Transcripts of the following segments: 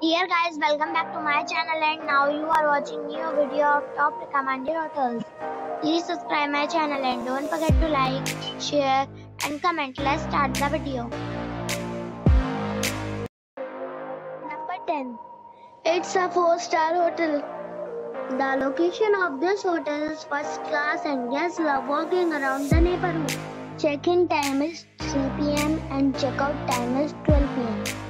Dear guys, welcome back to my channel and now you are watching new video of top recommended hotels. Please subscribe my channel and don't forget to like, share and comment. Let's start the video. Number 10. It's a 4-star hotel. The location of this hotel is first class and guests love walking around the neighborhood. Check-in time is 3 p.m. and check-out time is 12 p.m.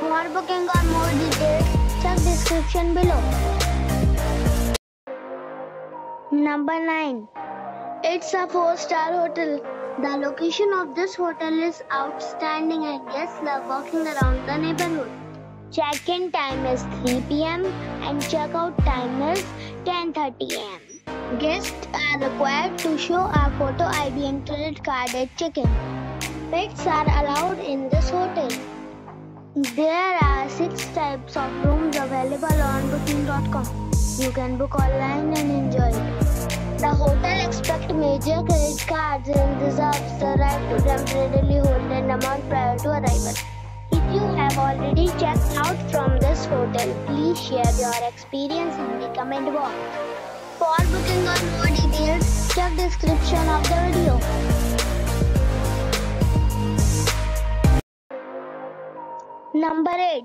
For booking or more details, check description below. Number 9. It's a 4-star hotel. The location of this hotel is outstanding and guests love walking around the neighborhood. Check-in time is 3 p.m. and check-out time is 10:30 a.m. Guests are required to show a photo ID and credit card at check-in. Pets are allowed in this hotel. There are six types of rooms available on booking.com. You can book online and enjoy it. The hotel expects major credit cards and reserves the right to temporarily hold an amount prior to arrival. If you have already checked out from this hotel, please share your experience in the comment box. For booking or more details, check description of the video. Number 8.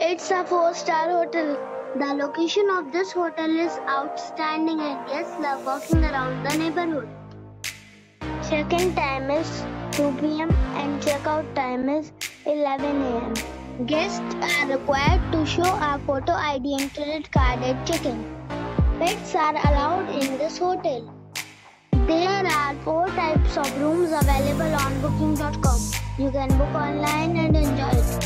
It's a 4-star hotel. The location of this hotel is outstanding and guests love walking around the neighborhood. Check-in time is 2 p.m. and check-out time is 11 a.m. Guests are required to show a photo ID and credit card at check-in. Pets are allowed in this hotel. There are four types of rooms available on booking.com. You can book online and enjoy it.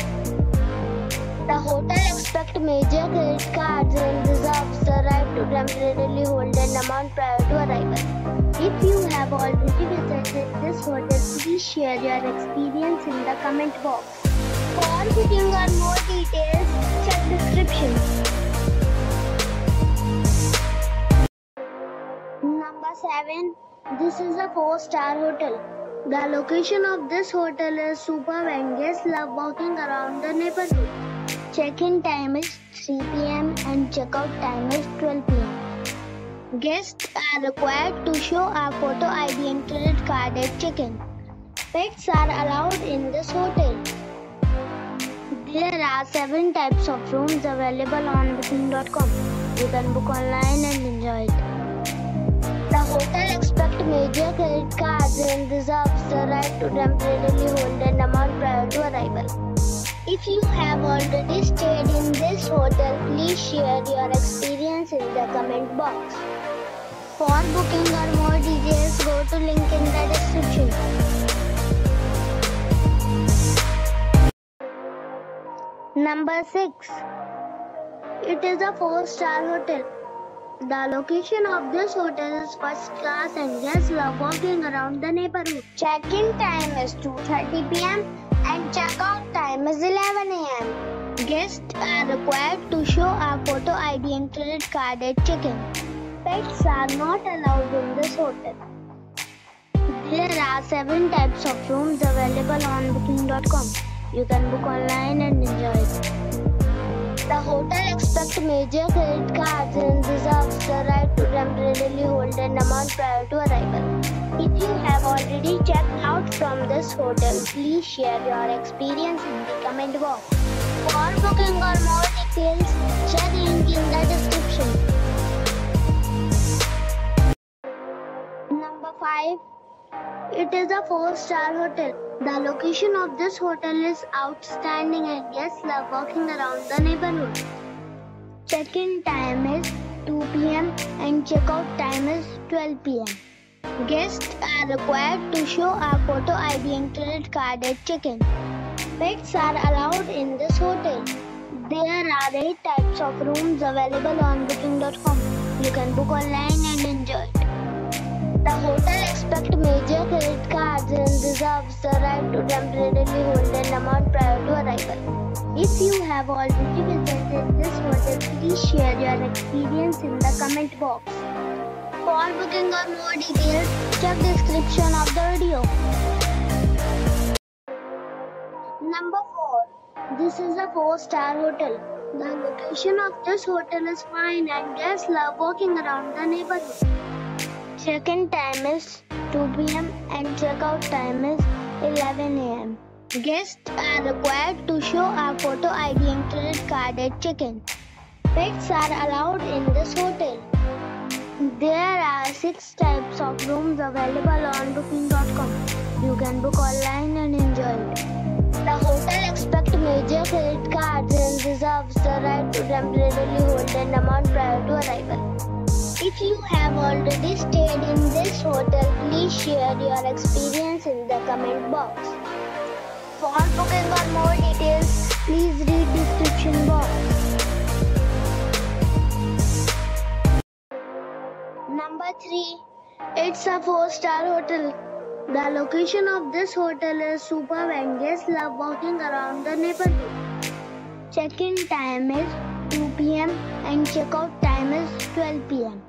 The hotel expects major credit cards and reserves the right to temporarily hold an amount prior to arrival. If you have already visited this hotel, please share your experience in the comment box. For booking or more details, check description. Number 7. This is a 4-star hotel. The location of this hotel is superb and guests love walking around the neighborhood. Check-in time is 3 p.m. and check-out time is 12 p.m. Guests are required to show a photo ID and credit card at check-in. Pets are allowed in this hotel. There are seven types of rooms available on booking.com. You can book online and enjoy it. Major credit cards and reserves the right to temporarily hold an amount prior to arrival. If you have already stayed in this hotel, please share your experience in the comment box. For booking or more details, go to link in the description. Number 6. It is a 4-star hotel. The location of this hotel is first class and guests love walking around the neighborhood. Check-in time is 2.30 pm and check-out time is 11 am. Guests are required to show a photo ID and credit card at check-in. Pets are not allowed in this hotel. There are 7 types of rooms available on booking.com. You can book online and hotel major credit cards and reserves the right to temporarily hold an amount prior to arrival. If you have already checked out from this hotel, please share your experience in the comment box. For booking or more details, check link in the description. Number 5. It is a 4-star hotel. The location of this hotel is outstanding and guests love walking around the neighborhood. Check-in time is 2 p.m. and check-out time is 12 p.m. Guests are required to show a photo ID and credit card at check-in. Pets are allowed in this hotel. There are 8 types of rooms available on booking.com. You can book online and. The hotel expects major credit cards and reserves the right to temporarily hold an amount prior to arrival. If you have already visited this hotel, please share your experience in the comment box. For booking or more details, check description of the video. Number 4. This is a 4-star hotel. The location of this hotel is fine and guests love walking around the neighborhood. Check-in time is 2 p.m. and check-out time is 11 a.m. Guests are required to show a photo ID and credit card at check-in. Pets are allowed in this hotel. There are six types of rooms available on booking.com. You can book online and enjoy it. The hotel expects major credit cards and reserves the right to temporarily hold an amount prior to arrival. If you have already stayed in this hotel, please share your experience in the comment box. For booking or more details, please read description box. Number 3. It's a 4-star hotel. The location of this hotel is superb and guests love walking around the neighborhood. Check-in time is 2 p.m. and check-out time is 12 p.m.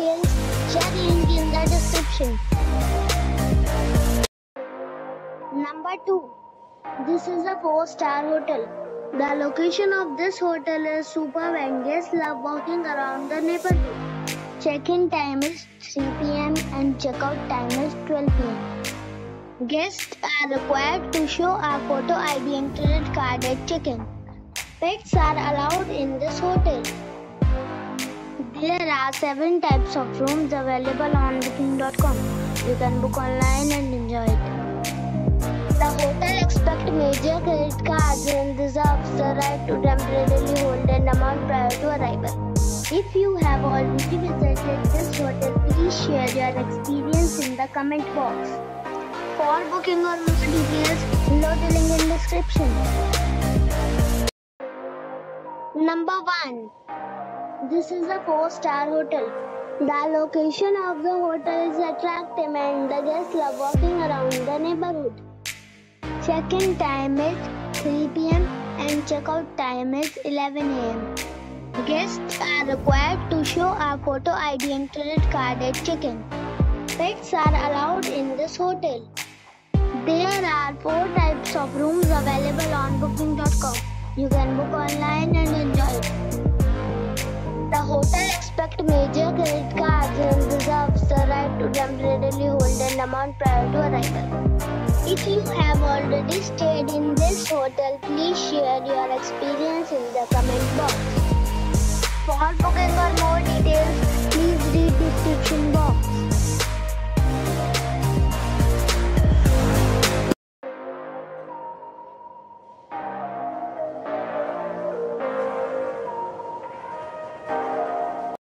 details, check link in the description. Number 2. This is a 4-star hotel. The location of this hotel is superb and guests love walking around the neighborhood. Check-in time is 3 p.m. and checkout time is 12 p.m. Guests are required to show a photo ID and credit card at check-in. Pets are allowed in this hotel. There are 7 types of rooms available on booking.com. You can book online and enjoy it. The hotel expects major credit cards and reserves the right to temporarily hold an amount prior to arrival. If you have already visited this hotel, please share your experience in the comment box. For booking or more details, below the link in description. Number 1. This is a 4-star hotel. The location of the hotel is attractive and the guests love walking around the neighborhood. Check-in time is 3 p.m. and check-out time is 11 a.m. Guests are required to show a photo ID and credit card at check-in. Pets are allowed in this hotel. There are four types of rooms available on booking.com. You can book online and enjoy. The hotel expects major credit cards and reserves the right to temporarily hold an amount prior to arrival. If you have already stayed in this hotel, please share your experience in the comment box.